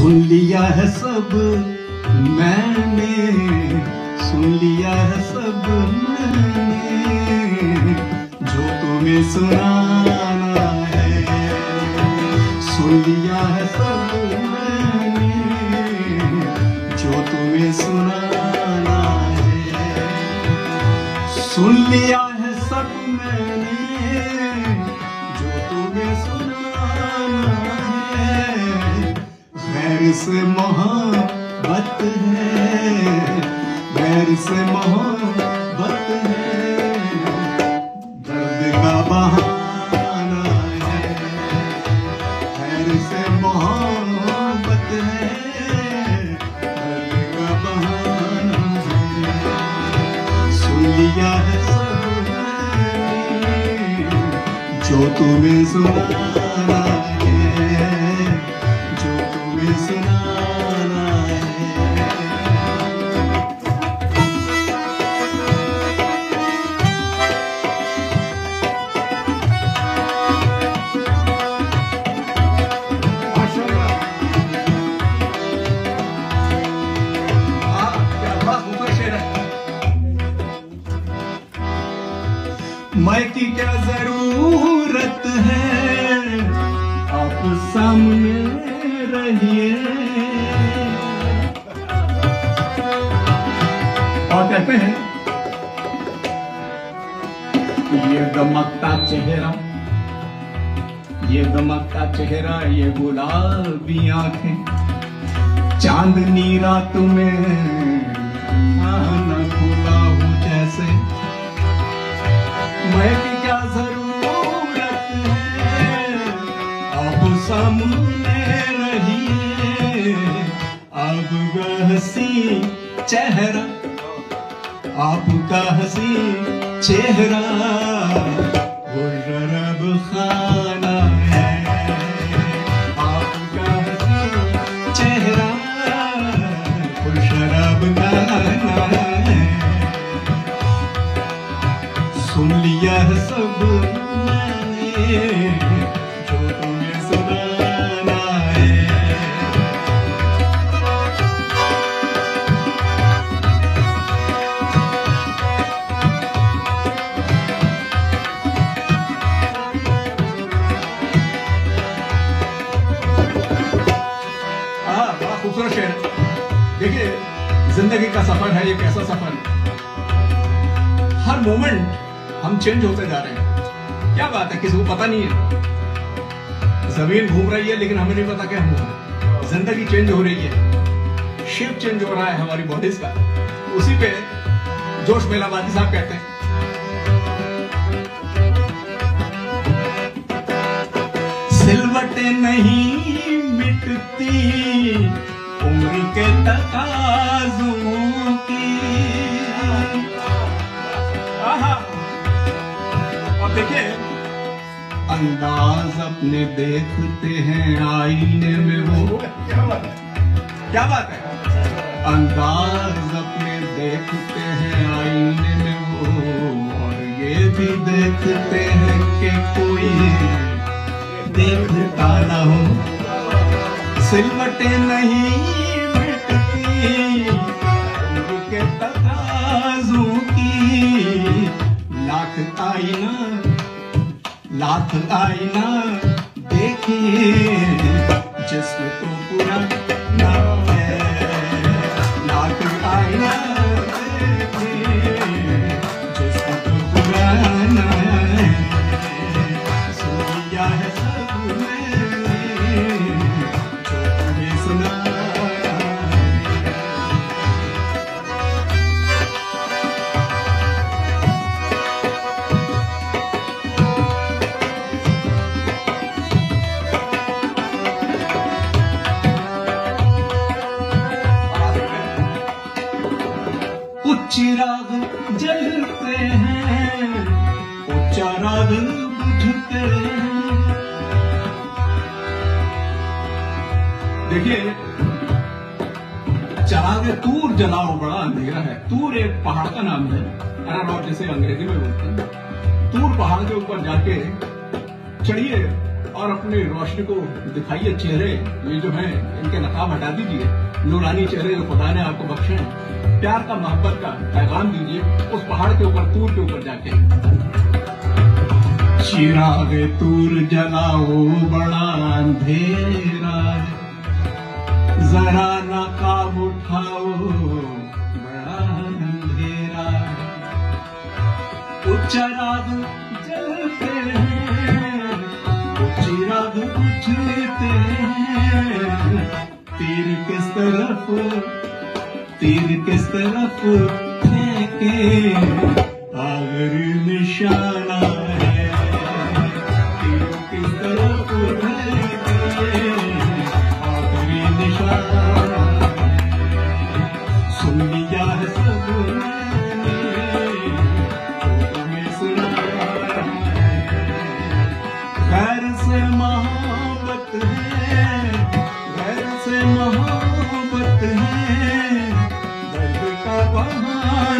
सुन लिया है सब, मैंने। सुन लिया है सब, मैंने। जो तुम्हें सुनाना है, सुन लिया है सब, मैंने। जो तुम्हें सुनाना है, सुन लिया है सब, मैंने। गैर से मोहब्बत है गैर से मोहब्बत है। दर्द का बहाना है गैर से मोहब्बत है, दर्द का बहाना है। सुन लिया है सब जो तुम्हें सुनाना मैं की क्या ज़रूरत है? आप सामने रहिए। और कहते हैं, ये दमकता चेहरा, ये दमकता चेहरा, ये गुलाबी आँखें, चांदनी रात में खाना क्या ज़रूरत है? अब सामने हसी चेहरा आपका हसी चेहरा। है सब मैंने, जो तुम्हें है बड़ा खूबसूरत शेर है। देखिए, ज़िंदगी का सफ़र है, ये कैसा सफ़र हर मोमेंट हम चेंज होते जा रहे हैं। क्या बात है? किसी को पता नहीं है। ज़मीन घूम रही है, लेकिन हमें नहीं पता क्या हम घूम ज़िंदगी चेंज हो रही है। शेप चेंज हो रहा है हमारी बॉडीज का। उसी पे जोश मेलाबादी साहब कहते हैं। सिलवटें नहीं मिटती, उम्र के तकाजों की देखिए। अंदाज अपने देखते हैं आईने में वो। क्या बात है? क्या बात है? अंदाज अपने देखते हैं आईने में वो। और ये भी देखते हैं कि कोई देखता ना हो। सिलवटे नहीं मिटती तकाजों की लाख आईना लाख आईना देखिए जिसको तो पूरा अपना रंग देखिए चला तूर जलाओ बड़ा अंधेरा है, तूर एक पहाड़ का नाम है एरानॉट जिसे अंग्रेज़ी में बोलते हैं। तूर पहाड़ के ऊपर जाके चढ़िए और अपनी रोशनी को दिखाइए चेहरे, ये जो है, इनके नकाब हटा दीजिए। नूरानी चेहरे जो खुदा ने आपको बख्शे प्यार का मोहब्बत का पैगाम दीजिए, उस पहाड़ के ऊपर, तूर के ऊपर जाके। चिराग तूर जलाओ बड़ा अंधेरा जरा नकाब उठाओ, बड़ा अंधेरा उच्चराग जलते हैं चिराग बुझते हैं। तीर किस तरफ़, तीर किस तरफ़ फेंके? आगर निशान वहाँ